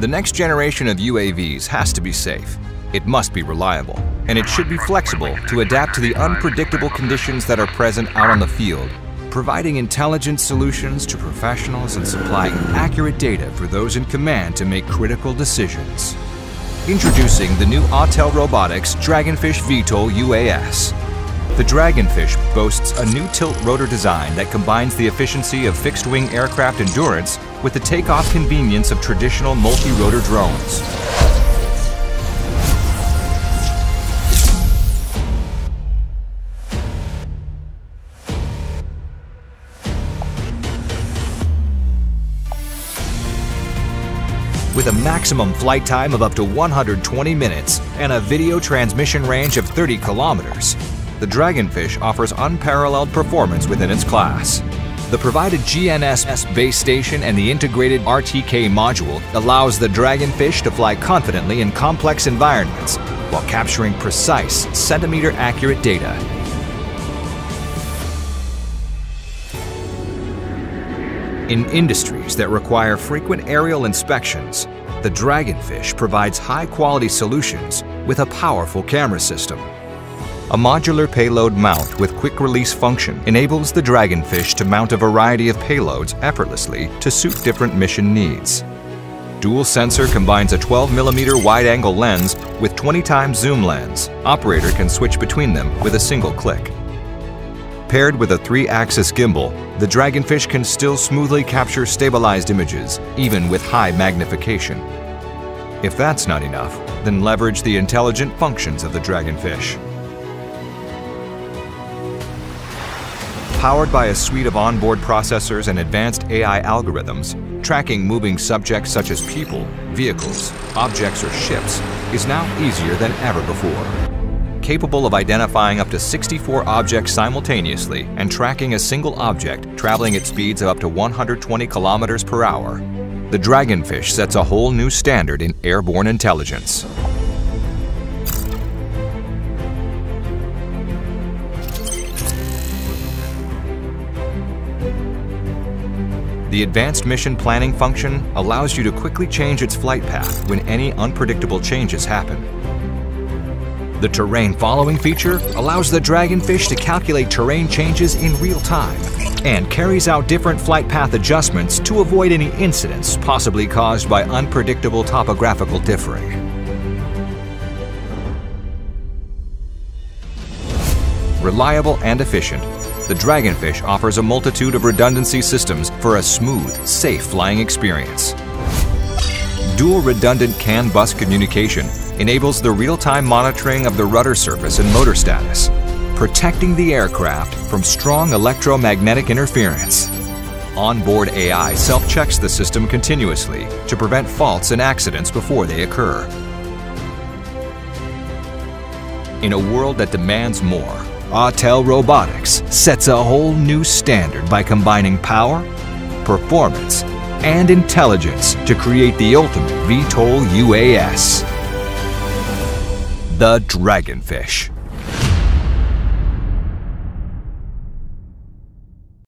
The next generation of UAVs has to be safe. It must be reliable, and it should be flexible to adapt to the unpredictable conditions that are present out on the field, providing intelligent solutions to professionals and supplying accurate data for those in command to make critical decisions. Introducing the new Autel Robotics Dragonfish VTOL UAS. The Dragonfish boasts a new tilt rotor design that combines the efficiency of fixed-wing aircraft endurance with the takeoff convenience of traditional multi-rotor drones. with a maximum flight time of up to 120 minutes and a video transmission range of 30 kilometers. The Dragonfish offers unparalleled performance within its class. The provided GNSS base station and the integrated RTK module allows the Dragonfish to fly confidently in complex environments while capturing precise, centimeter-accurate data. In industries that require frequent aerial inspections, the Dragonfish provides high-quality solutions with a powerful camera system. A modular payload mount with quick-release function enables the Dragonfish to mount a variety of payloads effortlessly to suit different mission needs. Dual sensor combines a 12mm wide-angle lens with 20 times zoom lens. Operator can switch between them with a single click. Paired with a three-axis gimbal, the Dragonfish can still smoothly capture stabilized images, even with high magnification. If that's not enough, then leverage the intelligent functions of the Dragonfish. Powered by a suite of onboard processors and advanced AI algorithms, tracking moving subjects such as people, vehicles, objects, or ships is now easier than ever before capable of identifying up to 64 objects simultaneously and tracking a single object traveling at speeds of up to 120 kilometers per hour. The Dragonfish sets a whole new standard in airborne intelligence. The Advanced Mission Planning function allows you to quickly change its flight path when any unpredictable changes happen. The Terrain Following feature allows the Dragonfish to calculate terrain changes in real time and carries out different flight path adjustments to avoid any incidents possibly caused by unpredictable topographical differing. Reliable and efficient, the Dragonfish offers a multitude of redundancy systems for a smooth, safe flying experience. Dual redundant CAN bus communication enables the real-time monitoring of the rudder surface and motor status, protecting the aircraft from strong electromagnetic interference. Onboard AI self-checks the system continuously to prevent faults and accidents before they occur. In a world that demands more, Autel Robotics sets a whole new standard by combining power, performance, and intelligence to create the ultimate VTOL UAS the Dragonfish.